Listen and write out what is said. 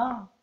Oh.